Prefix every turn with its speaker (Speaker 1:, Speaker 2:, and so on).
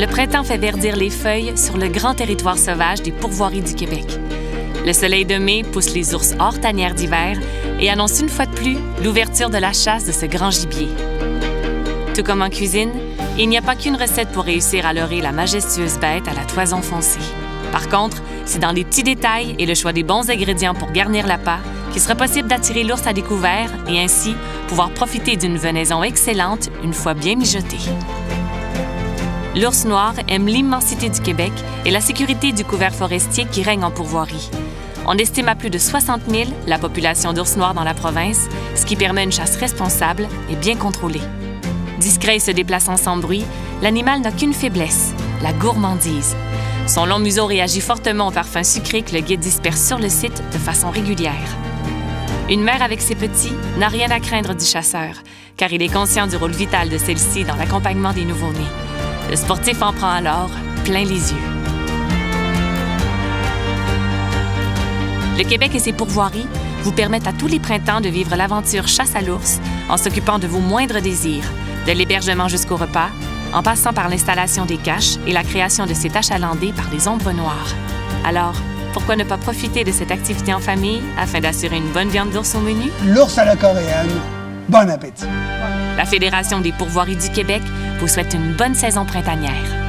Speaker 1: le printemps fait verdir les feuilles sur le grand territoire sauvage des pourvoiries du Québec. Le soleil de mai pousse les ours hors tanière d'hiver et annonce une fois de plus l'ouverture de la chasse de ce grand gibier. Tout comme en cuisine, il n'y a pas qu'une recette pour réussir à leurrer la majestueuse bête à la toison foncée. Par contre, c'est dans les petits détails et le choix des bons ingrédients pour garnir la l'appât qu'il sera possible d'attirer l'ours à découvert et ainsi pouvoir profiter d'une venaison excellente une fois bien mijotée. L'ours noir aime l'immensité du Québec et la sécurité du couvert forestier qui règne en pourvoirie. On estime à plus de 60 000 la population d'ours noirs dans la province, ce qui permet une chasse responsable et bien contrôlée. Discret et se déplaçant sans bruit, l'animal n'a qu'une faiblesse, la gourmandise. Son long museau réagit fortement au parfum sucré que le guide disperse sur le site de façon régulière. Une mère avec ses petits n'a rien à craindre du chasseur, car il est conscient du rôle vital de celle-ci dans l'accompagnement des nouveau-nés. Le sportif en prend alors plein les yeux. Le Québec et ses pourvoiries vous permettent à tous les printemps de vivre l'aventure chasse à l'ours en s'occupant de vos moindres désirs, de l'hébergement jusqu'au repas, en passant par l'installation des caches et la création de ces achalandées par les ombres noires. Alors, pourquoi ne pas profiter de cette activité en famille afin d'assurer une bonne viande d'ours au menu?
Speaker 2: L'ours à la coréenne. Bon appétit!
Speaker 1: La Fédération des pourvoiries du Québec vous souhaite une bonne saison printanière.